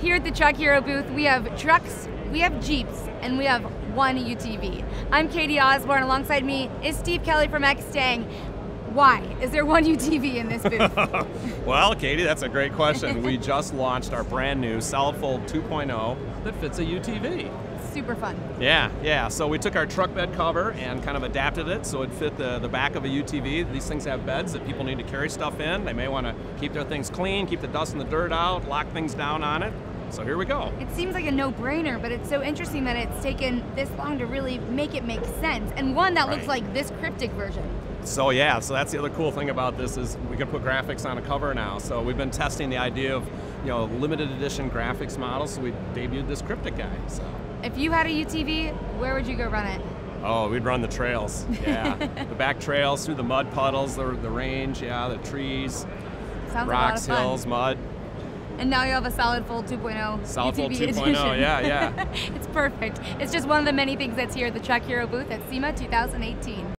Here at the Truck Hero booth, we have trucks, we have Jeeps, and we have one UTV. I'm Katie Osborne. Alongside me is Steve Kelly from Extang. Why is there one UTV in this booth? well, Katie, that's a great question. we just launched our brand new Solid Fold 2.0 that fits a UTV. Super fun. Yeah, yeah. So we took our truck bed cover and kind of adapted it so it fit the, the back of a UTV. These things have beds that people need to carry stuff in. They may want to keep their things clean, keep the dust and the dirt out, lock things down on it. So here we go. It seems like a no-brainer, but it's so interesting that it's taken this long to really make it make sense. And one that right. looks like this Kryptek version. So yeah, so that's the other cool thing about this is we can put graphics on a cover now. So we've been testing the idea of, you know, limited edition graphics models. So we debuted this Kryptek guy. So. If you had a UTV, where would you go run it? Oh, we'd run the trails. Yeah, the back trails through the mud puddles, the, the range, yeah, the trees, Sounds rocks, hills, mud. And now you have a Solid Fold 2.0. Solid Fold 2.0, yeah, yeah. it's perfect. It's just one of the many things that's here at the Truck Hero booth at SEMA 2018.